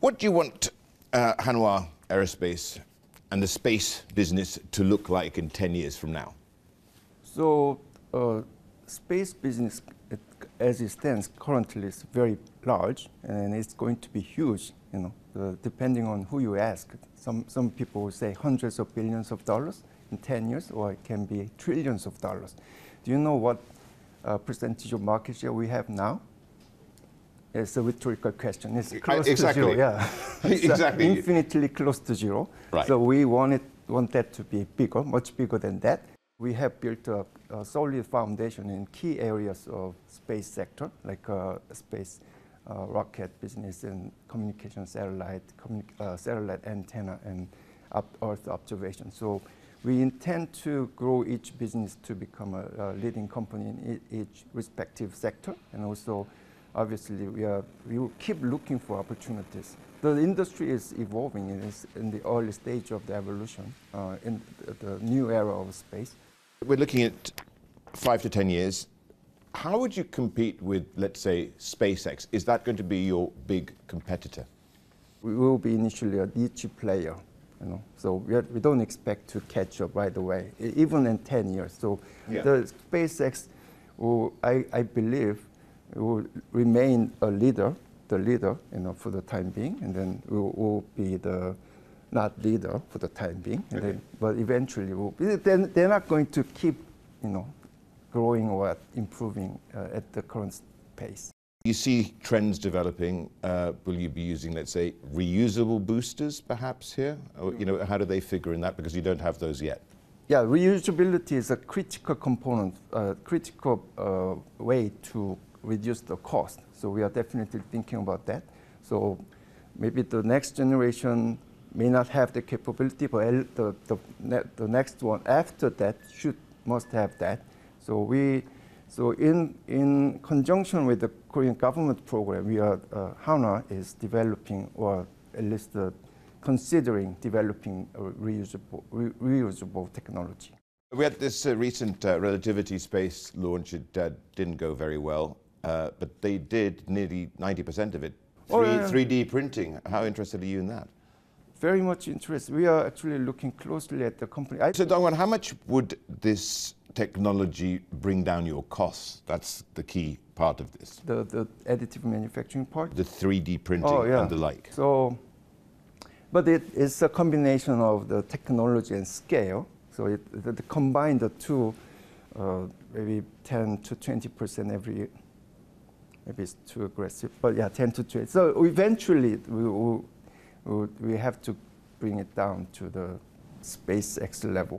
What do you want uh, Hanwha Aerospace and the space business to look like in 10 years from now? So, uh, space business, it, as it stands currently, is very large, and it's going to be huge. You know, uh, depending on who you ask. Some some people will say hundreds of billions of dollars in 10 years, or it can be trillions of dollars. Do you know what uh, percentage of market share we have now? It's a rhetorical question. It's close exactly. to zero. Yeah, exactly. infinitely close to zero. Right. So we want it, want that to be bigger, much bigger than that. We have built a, a solid foundation in key areas of space sector, like uh, space uh, rocket business and communication satellite, communi uh, satellite antenna, and Earth observation. So we intend to grow each business to become a, a leading company in e each respective sector, and also obviously we are we will keep looking for opportunities. The industry is evolving and is in the early stage of the evolution uh, in the, the new era of space. We're looking at five to 10 years. How would you compete with, let's say, SpaceX? Is that going to be your big competitor? We will be initially a niche player, you know. So we, are, we don't expect to catch up right away, even in 10 years. So yeah. the SpaceX, will, I, I believe, will remain a leader, the leader, you know, for the time being, and then we will, be the not leader for the time being. Okay. Then, but eventually, we'll be, they're, they're not going to keep, you know, growing or improving uh, at the current pace. You see trends developing. Uh, will you be using, let's say, reusable boosters perhaps here? Or, you know, how do they figure in that? Because you don't have those yet. Yeah, reusability is a critical component, a uh, critical uh, way to reduce the cost. So we are definitely thinking about that. So maybe the next generation may not have the capability, but the, the, the next one after that should must have that. So we, so in in conjunction with the Korean government program, we are uh, Hanwha is developing or at least uh, considering developing reusable re reusable technology. We had this uh, recent uh, relativity space launch. It uh, didn't go very well. Uh, but they did nearly 90% of it. Oh, yeah, yeah. 3D printing. How interested are you in that? Very much interested. We are actually looking closely at the company. I so, Dongwan, how much would this technology bring down your costs? That's the key part of this. The, the additive manufacturing part? The 3D printing oh, yeah. and the like. So, but it is a combination of the technology and scale. So it, the, the combine the two, uh, maybe 10 to 20% every year maybe it's too aggressive, but yeah, 10 to 20. So eventually we, will, we have to bring it down to the SpaceX level.